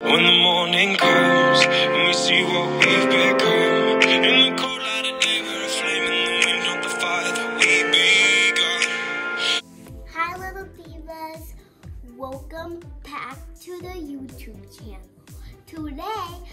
When the morning comes and we see what we've become In the cold light of day we're a flame in the wind of the fire that we begun Hi, little divas. Welcome back to the YouTube channel. Today,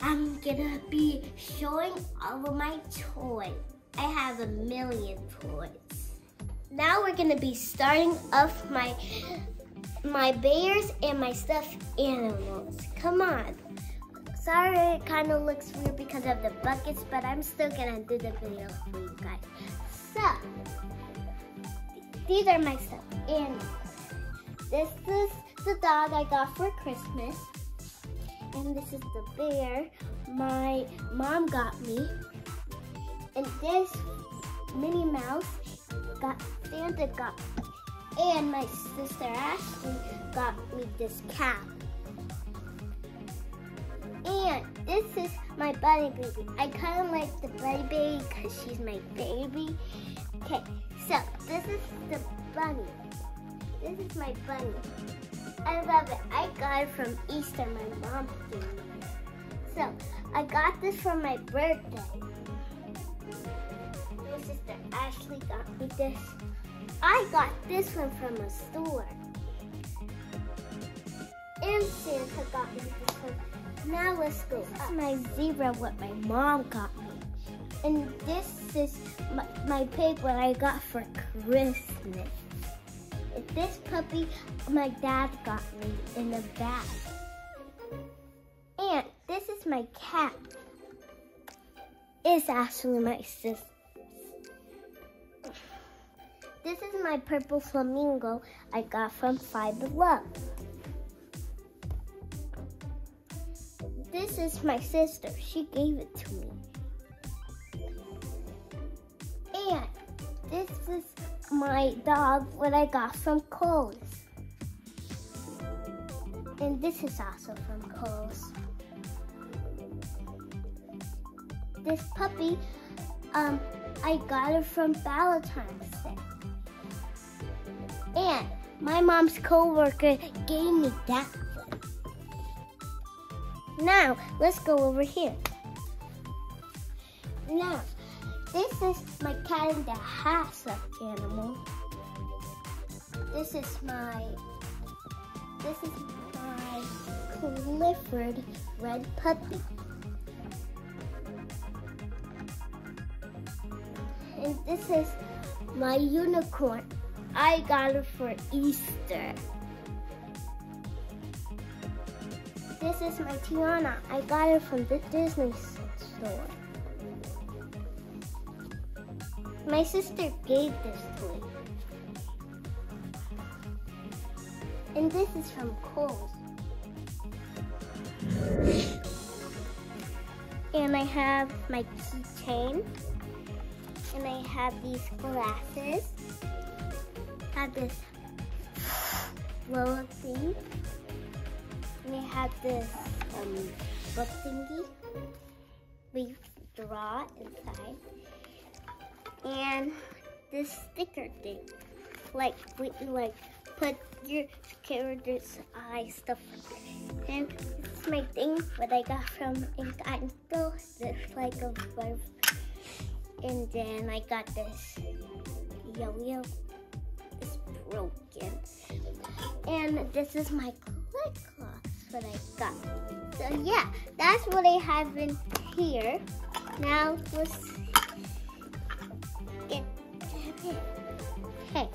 I'm gonna be showing all of my toys. I have a million toys. Now we're gonna be starting off my my bears and my stuffed animals. Come on. Sorry it kind of looks weird because of the buckets, but I'm still gonna do the video for you guys. So, these are my stuffed animals. This is the dog I got for Christmas. And this is the bear my mom got me. And this Minnie Mouse got Santa got. And my sister Ashley got me this cat. And this is my bunny baby. I kind of like the bunny baby because she's my baby. Okay, so this is the bunny. This is my bunny. I love it. I got it from Easter. My mom gave me. So I got this for my birthday. My sister Ashley got me this. I got this one from a store. And Santa got me this one. Now let's go. This is my zebra what my mom got me. And this is my, my pig what I got for Christmas. This puppy my dad got me in a bag. And this is my cat. It's actually my sister. This is my purple flamingo I got from Five Below. This is my sister. She gave it to me. And this is my dog what I got from Kohl's. And this is also from Kohl's. This puppy, um, I got it from Valentine's Day. And my mom's coworker gave me that one. Now, let's go over here. Now, this is my in the hat animal. This is my, this is my Clifford red puppy. And this is my unicorn. I got it for Easter. This is my Tiana. I got it from the Disney store. My sister gave this to me. And this is from Kohl's. And I have my keychain. And I have these glasses. Have this blow thing. We have this um, book thingy. We draw inside and this sticker thing. Like we like put your character's eye stuff. And is my thing what I got from Encanto. This like a verb. And then I got this yo-yo. Broken. And this is my clip cloth what I got. So yeah, that's what I have in here. Now let's get Okay.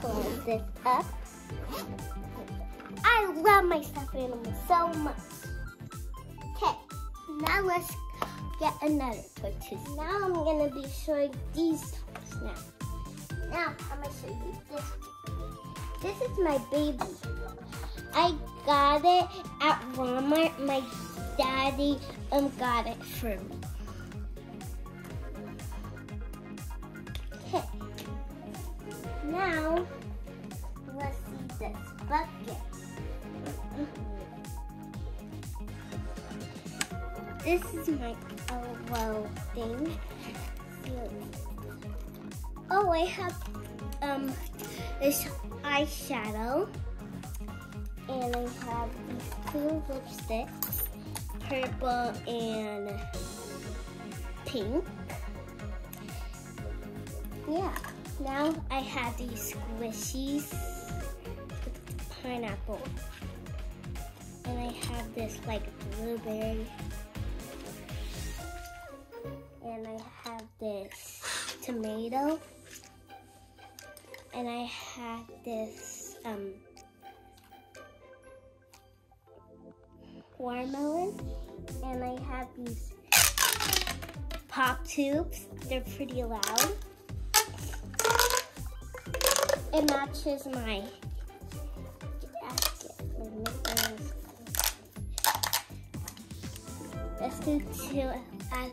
Close this up. I love my stuffed animals so much. Okay, now let's get another too. Now I'm gonna be showing these toys now. Now I'm gonna show you this. This is my baby. I got it at Walmart. My daddy um got it for me. Okay. Now let's see this bucket. This is my elbow thing. Oh, I have um this eyeshadow And I have these two lipsticks, purple and pink. Yeah, now I have these squishies with pineapple. And I have this like blueberry. And I have this tomato. And I have this um, watermelon. And I have these pop tubes. They're pretty loud. It matches my jacket. Two at a time.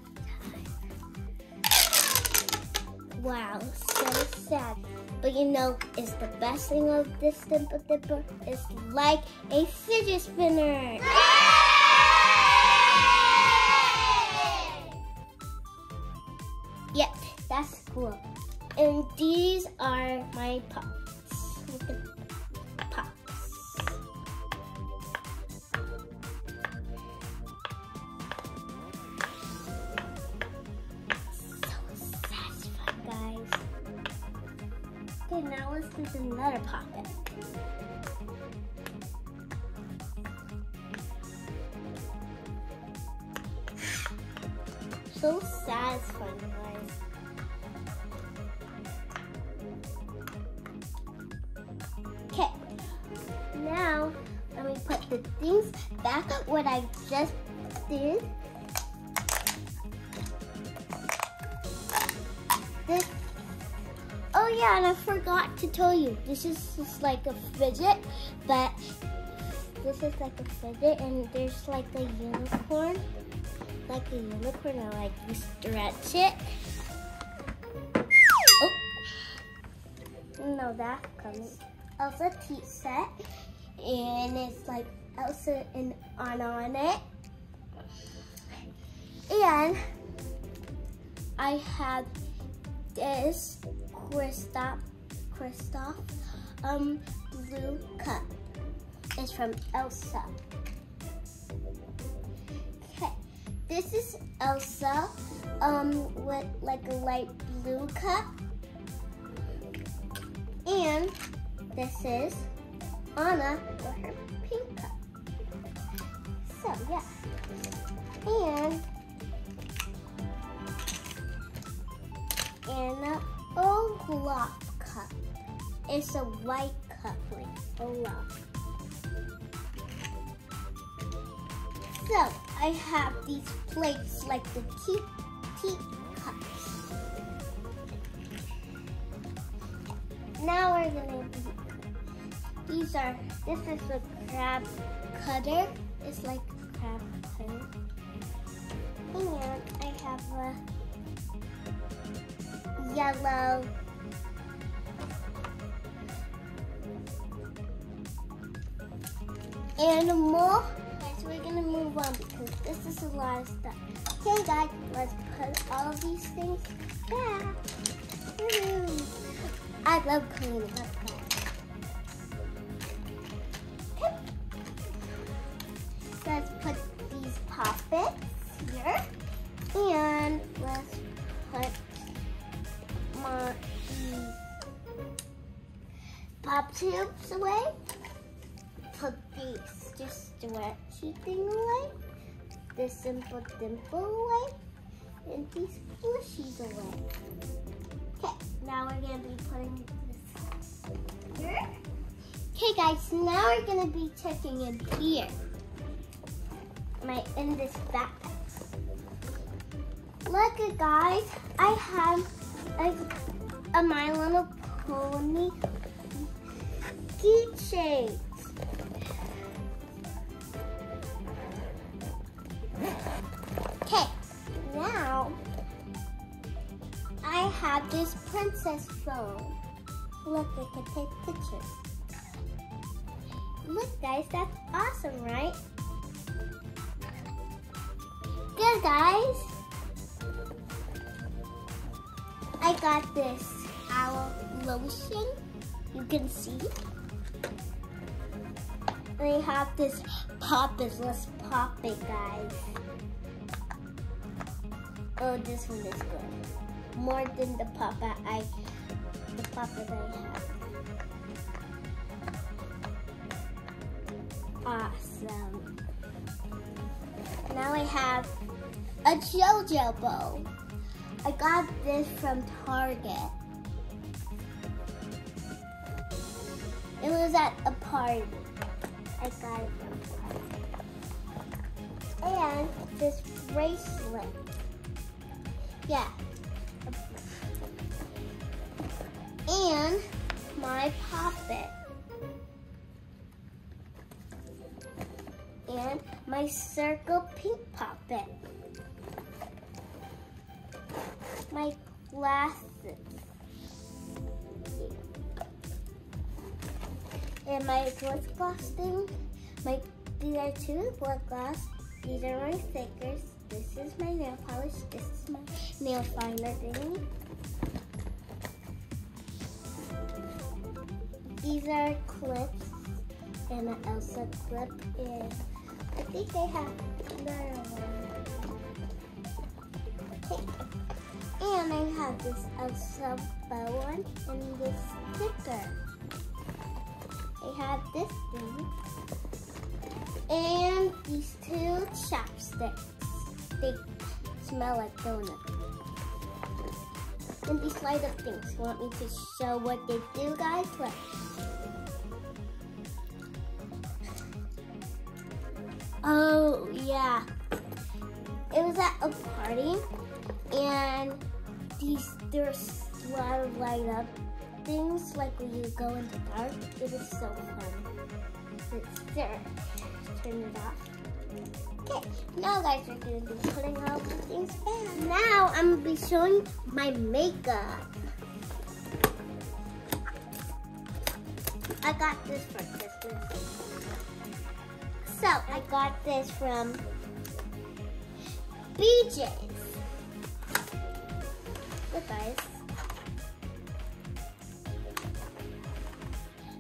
Wow, so sad. But you know, it's the best thing of this Dimple Dipper. It's like a fidget spinner. Okay, now let's do another poppet. So satisfying, guys. Okay, now let me put the things back what I just did. Yeah, and I forgot to tell you, this is just like a fidget, but this is like a fidget and there's like a unicorn, like a unicorn, I like you stretch it. Oh. No, that's coming. Elsa tea set, and it's like Elsa and Anna on it. And I have this Kristoff, Kristoff um, blue cup. It's from Elsa. Okay, this is Elsa um, with like a light blue cup. And this is Anna with her pink cup. So yeah. It's a white cup Oh wow. So I have these plates like the tea, tea cups. Now we're gonna be, these are, this is a crab cutter. It's like a crab cutter. And I have a yellow animal. Okay, so we're gonna move on because this is a lot of stuff. Okay guys, let's put all of these things back. Woo. I love cleaning up. Okay. Let's put these poppets here. And let's put my pop tubes away stretchy thing away, the simple dimple away, and these plushies away. Okay, now we're gonna be putting this here. Okay guys, now we're gonna be checking in here. My in this backpack. Look at guys, I have a, a My Little Pony keychain. Now I have this princess phone. Look, I can take pictures. Look guys, that's awesome, right? Good guys. I got this owl lotion. You can see. they have this pop it. Let's pop it, guys. Oh, this one is good. More than the pop I, the pop that I have. Awesome. Now I have a JoJo bow. I got this from Target. It was at a party. I got it from Target. And this bracelet. Yeah. And my poppet. And my circle pink poppet. My glasses. And my lip gloss thing. My these are two gloss. These are my stickers. This is my nail polish. This is my nail finder thing. These are clips and an Elsa clip. And I think they have another one. Okay. And I have this Elsa bow one and this sticker. I have this thing. And these two chopsticks. They smell like donuts. And these light up things. Want me to show what they do, guys? Look. Oh, yeah. It was at a party, and these, there's a lot of light up things, like when you go in the dark. It is so fun. It's there. Turn it off. Okay, now guys, we're gonna be putting all the things back. Now I'm gonna be showing my makeup. I got this for Christmas. So I got this from BJ's. Look guys.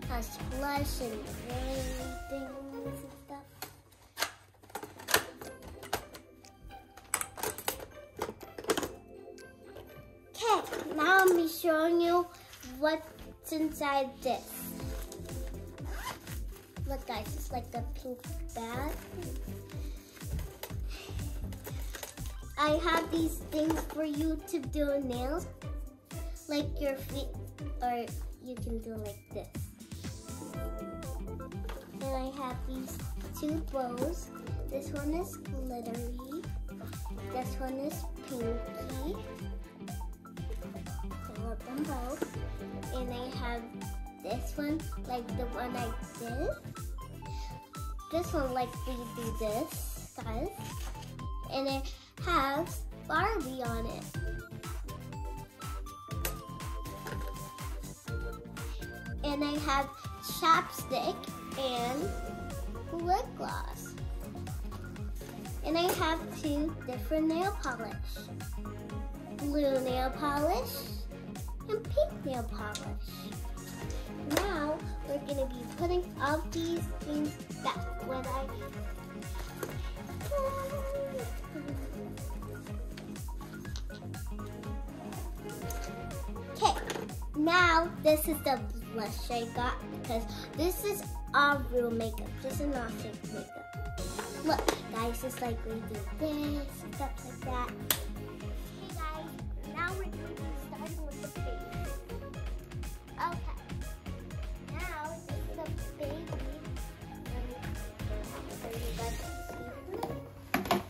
Has blush and rain showing you what's inside this. Look guys, it's like a pink bag. I have these things for you to do nails, like your feet, or you can do like this. And I have these two bows. This one is glittery. This one is pinky. Both. And I have this one, like the one I did. This one, like we do this, guys. And it has Barbie on it. And I have chapstick and lip gloss. And I have two different nail polish. Blue nail polish and pink nail polish. Now we're gonna be putting all these things back when I Okay, now this is the blush I got because this is all real makeup. This is not fake makeup. Look, guys, it's like we do this, stuff like that.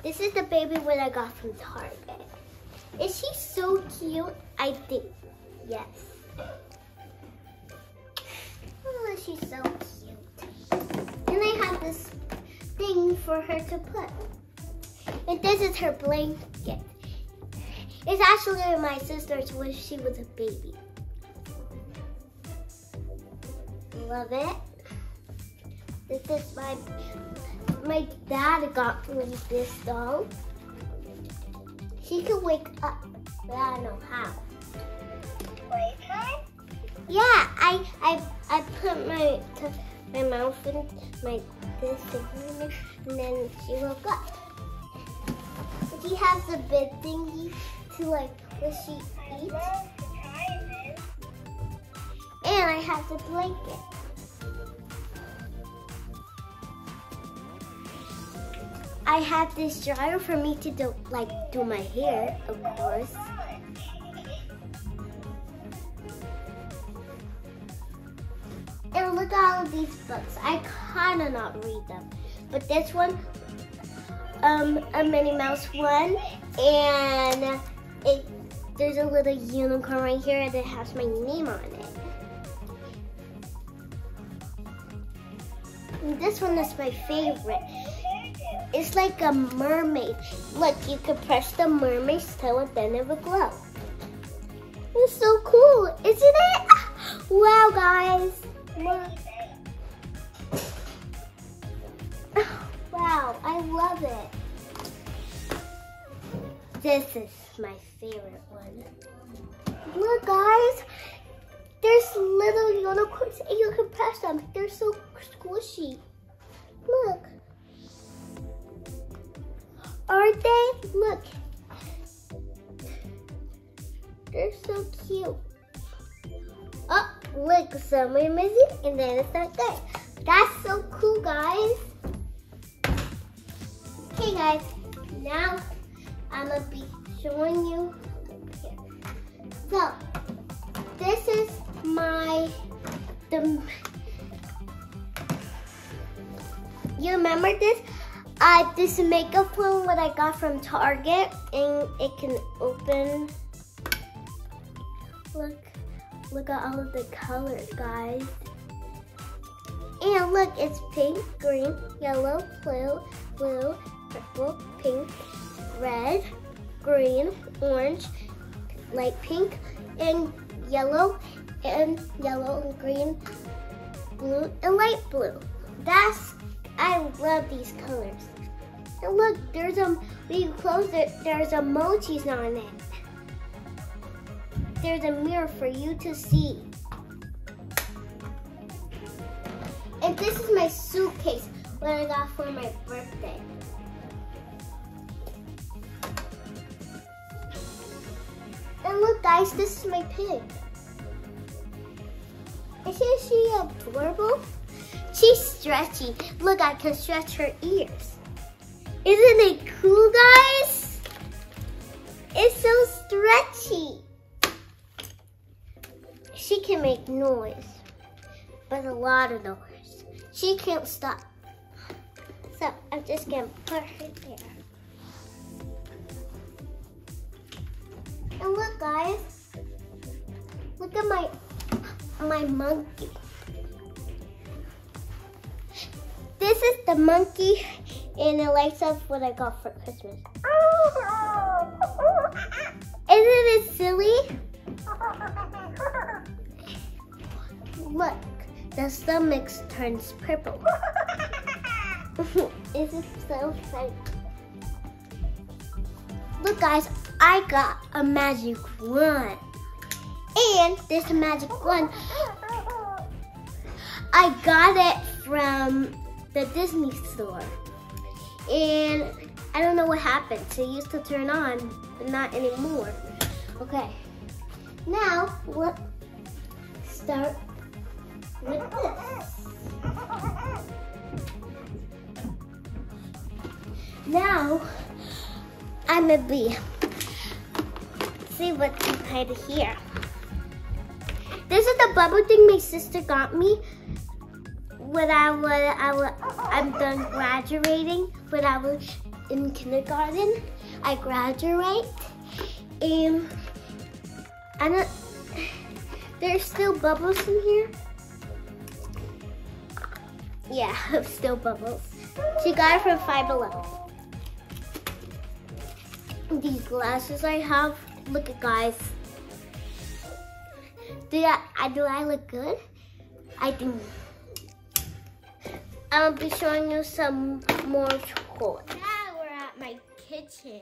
This is the baby what I got from Target. Is she so cute? I think yes. Oh, she's so cute. And I have this thing for her to put. And this is her blanket. It's actually my sister's when she was a baby. Love it. This is my my dad got me this doll. She can wake up, but I don't know how. Wake her? Yeah, I I I put my my mouth and my this thing, and then she woke up. She has a bed thingy to like when she eats, and I have the blanket. I have this dryer for me to do like do my hair, of course. And look at all of these books. I kind of not read them, but this one, um, a Minnie Mouse one, and it there's a little unicorn right here that has my name on it. And this one is my favorite. It's like a mermaid. Look, you can press the mermaid's tail and then it will glow. It's so cool, isn't it? Wow, guys. Wow, I love it. This is my favorite one. Look, guys. There's little unicorns and you can press them. They're so squishy. Look. Aren't they? Look. They're so cute. Oh, look, some are missing and then it's not good. That's so cool, guys. Okay, guys. Now I'm gonna be showing you here. So, this is my the. You remember this? Uh, this makeup phone what I got from Target, and it can open. Look, look at all of the colors, guys. And look, it's pink, green, yellow, blue, blue, purple, pink, red, green, orange, light pink, and yellow, and yellow and green, blue, and light blue. That's, I love these colors. Look, there's a, when you close it, there's emojis on it. There's a mirror for you to see. And this is my suitcase, what I got for my birthday. And look guys, this is my pig. Isn't she adorable? She's stretchy. Look, I can stretch her ears. Isn't it cool, guys? It's so stretchy. She can make noise, but a lot of noise. She can't stop. So I'm just gonna put her there. And look, guys. Look at my my monkey. This is the monkey, and it lights up what I got for Christmas. Isn't it silly? Look, the stomach turns purple. Is it so funny? Look guys, I got a magic wand. And this magic wand, I got it from the Disney store. And I don't know what happened. It used to turn on, but not anymore. Okay. Now, let's start with this. Now, I'm gonna be see what's inside here. This is the bubble thing my sister got me when I was I was I'm done graduating. When I was in kindergarten, I graduate, and I don't. There's still bubbles in here. Yeah, still bubbles. She got it from Five Below these glasses I have. Look at guys. Do I, do I look good? I do. I'll be showing you some more chocolate. Now we're at my kitchen.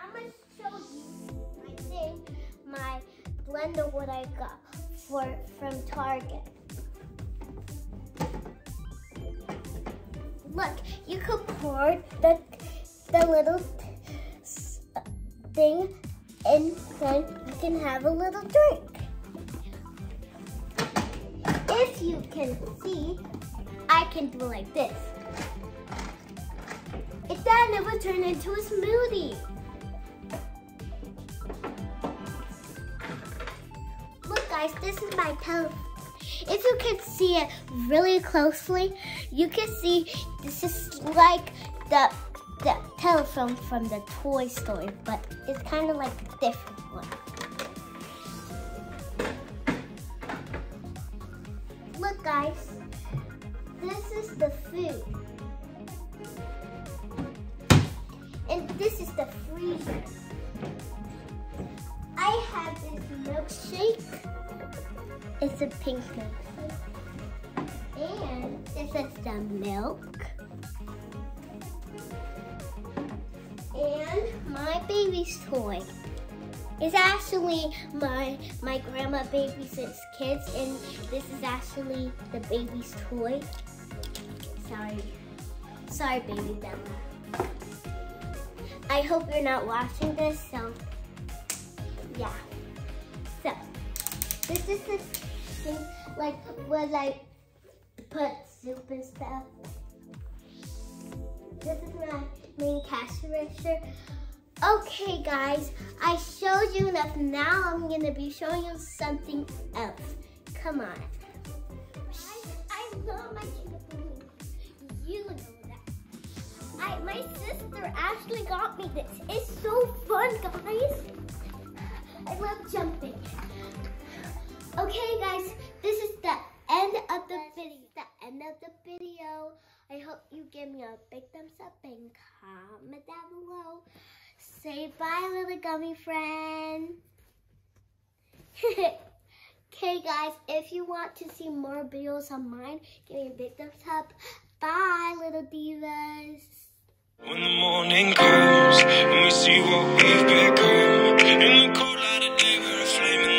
I'm gonna show you my thing, my blender what I got for from Target. look, you could pour the, the little thing and then you can have a little drink. If you can see, I can do like this. It then it will turn into a smoothie. Look guys, this is my telephone. If you can see it really closely, you can see this is like the the telephone from the Toy Story, but it's kind of like a different one. Look guys, is the food. And this is the freezer. I have this milkshake. It's a pink milkshake. And this is the milk. And my baby's toy. It's actually my my grandma babysits kids and this is actually the baby's toy. Sorry. Sorry, baby Bella. I hope you're not watching this, so yeah. So, this is the thing, like, where I put soup and stuff. This is my main cash register. Okay, guys, I showed you enough. Now I'm gonna be showing you something else. Come on. I, I love my You know that. I, my sister actually got me this. It's so fun, guys. I love jumping. Okay, guys, this is the end of the video. The end of the video. I hope you give me a big thumbs up and comment down below. Say bye, little gummy friend. okay, guys, if you want to see more videos on mine, give me a big thumbs up. Bye, little divas. When the morning comes and we see what we've become, in the cold light of day, we're a flaming.